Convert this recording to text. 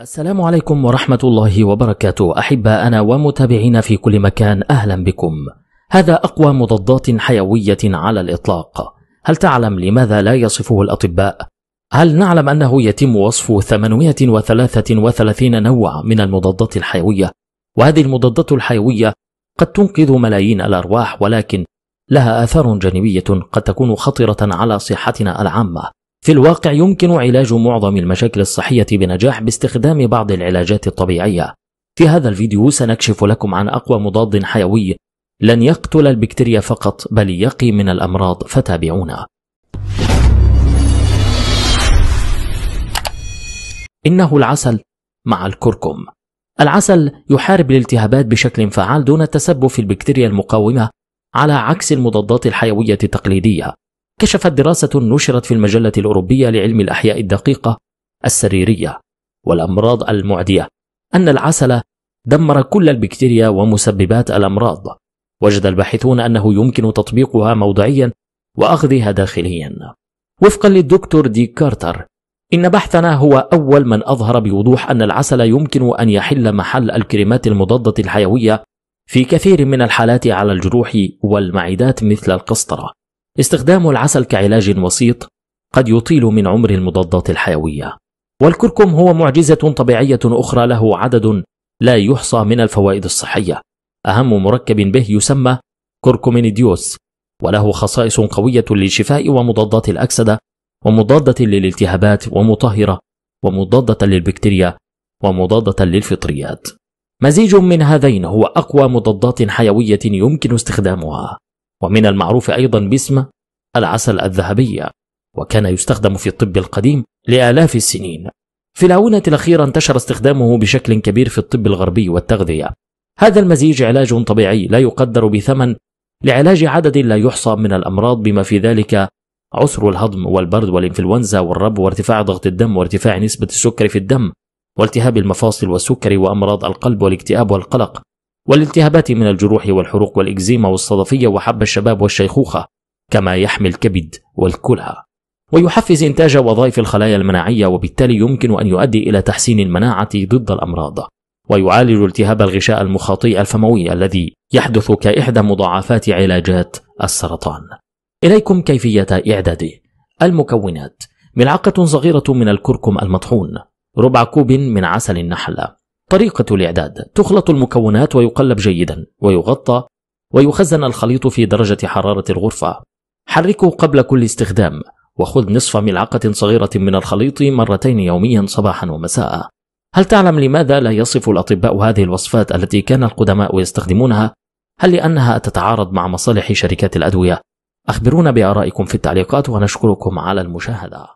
السلام عليكم ورحمة الله وبركاته. أحباءنا ومتابعينا في كل مكان أهلا بكم. هذا أقوى مضادات حيوية على الإطلاق. هل تعلم لماذا لا يصفه الأطباء؟ هل نعلم أنه يتم وصف 833 نوع من المضادات الحيوية؟ وهذه المضادات الحيوية قد تنقذ ملايين الأرواح ولكن لها آثار جانبية قد تكون خطرة على صحتنا العامة. في الواقع يمكن علاج معظم المشاكل الصحية بنجاح باستخدام بعض العلاجات الطبيعية. في هذا الفيديو سنكشف لكم عن أقوى مضاد حيوي لن يقتل البكتيريا فقط بل يقي من الأمراض فتابعونا. إنه العسل مع الكركم. العسل يحارب الالتهابات بشكل فعال دون التسبب في البكتيريا المقاومة على عكس المضادات الحيوية التقليدية كشفت دراسة نشرت في المجلة الأوروبية لعلم الأحياء الدقيقة السريرية والأمراض المعدية أن العسل دمر كل البكتيريا ومسببات الأمراض. وجد الباحثون أنه يمكن تطبيقها موضعيا وأخذها داخليا. وفقا للدكتور دي كارتر إن بحثنا هو أول من أظهر بوضوح أن العسل يمكن أن يحل محل الكريمات المضادة الحيوية في كثير من الحالات على الجروح والمعدات مثل القسطرة. استخدام العسل كعلاج وسيط قد يطيل من عمر المضادات الحيوية. والكركم هو معجزة طبيعية أخرى له عدد لا يحصى من الفوائد الصحية. أهم مركب به يسمى كركومينيديوس وله خصائص قوية للشفاء ومضادات الأكسدة ومضادة للالتهابات ومطهرة ومضادة للبكتيريا ومضادة للفطريات. مزيج من هذين هو أقوى مضادات حيوية يمكن استخدامها. ومن المعروف أيضا باسم العسل الذهبي وكان يستخدم في الطب القديم لآلاف السنين. في الآونة الأخيرة انتشر استخدامه بشكل كبير في الطب الغربي والتغذية. هذا المزيج علاج طبيعي لا يقدر بثمن لعلاج عدد لا يحصى من الأمراض بما في ذلك عسر الهضم والبرد والإنفلونزا والرب وارتفاع ضغط الدم وارتفاع نسبة السكر في الدم والتهاب المفاصل والسكري وأمراض القلب والاكتئاب والقلق. والالتهابات من الجروح والحروق والإكزيما والصدفية وحب الشباب والشيخوخة كما يحمي الكبد والكلى. ويحفز إنتاج وظائف الخلايا المناعية وبالتالي يمكن أن يؤدي إلى تحسين المناعة ضد الأمراض. ويعالج التهاب الغشاء المخاطي الفموي الذي يحدث كإحدى مضاعفات علاجات السرطان. إليكم كيفية إعداده المكونات. ملعقة صغيرة من الكركم المطحون. ربع كوب من عسل النحل. طريقة الإعداد تخلط المكونات ويقلب جيدا ويغطى ويخزن الخليط في درجة حرارة الغرفة حركه قبل كل استخدام وخذ نصف ملعقة صغيرة من الخليط مرتين يوميا صباحا ومساء هل تعلم لماذا لا يصف الأطباء هذه الوصفات التي كان القدماء يستخدمونها؟ هل لأنها تتعارض مع مصالح شركات الأدوية؟ أخبرونا بآرائكم في التعليقات ونشكركم على المشاهدة